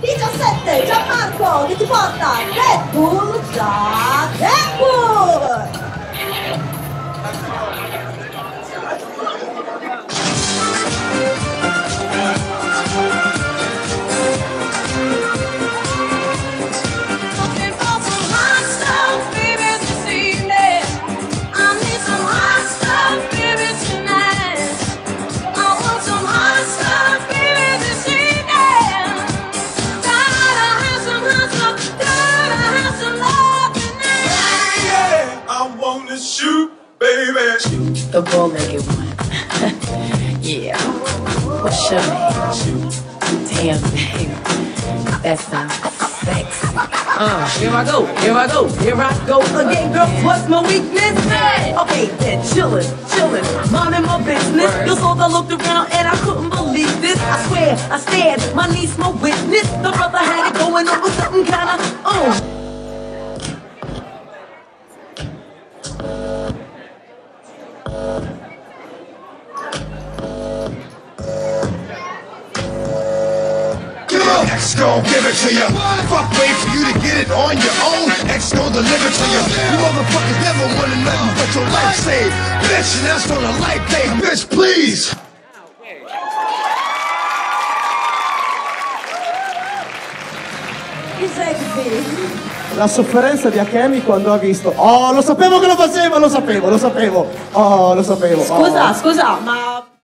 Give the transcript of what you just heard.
17 Gianmarco che ti porta Red Bull da I wanna shoot, baby. The bow-legged one. yeah. What's your name? Shoot. Damn, baby. That sounds sexy. Uh, here I go, here I go, here I go again, girl. What's my weakness? Okay, then chillin', chillin', minding my business. You saw I looked around and I couldn't believe this. I swear, I stared, my niece, my witness. X gon' give it to you. Fuck, wait for you to get it on your own. X gon' deliver to you. You motherfuckers never wanted nothing but your life saved. Bitch, and that's on a life day. Bitch, please. La sofferenza di Akemi quando ha visto Oh, lo sapevo che lo faceva, lo sapevo, lo sapevo Oh, lo sapevo Scusa, oh. scusa, ma